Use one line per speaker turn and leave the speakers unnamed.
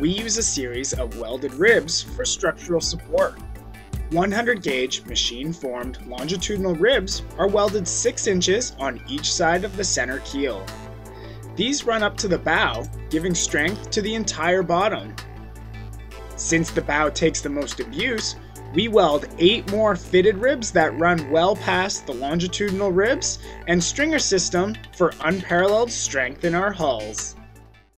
we use a series of welded ribs for structural support. 100 gauge machine formed longitudinal ribs are welded 6 inches on each side of the center keel. These run up to the bow, giving strength to the entire bottom. Since the bow takes the most abuse, we weld 8 more fitted ribs that run well past the longitudinal ribs and stringer system for unparalleled strength in our hulls.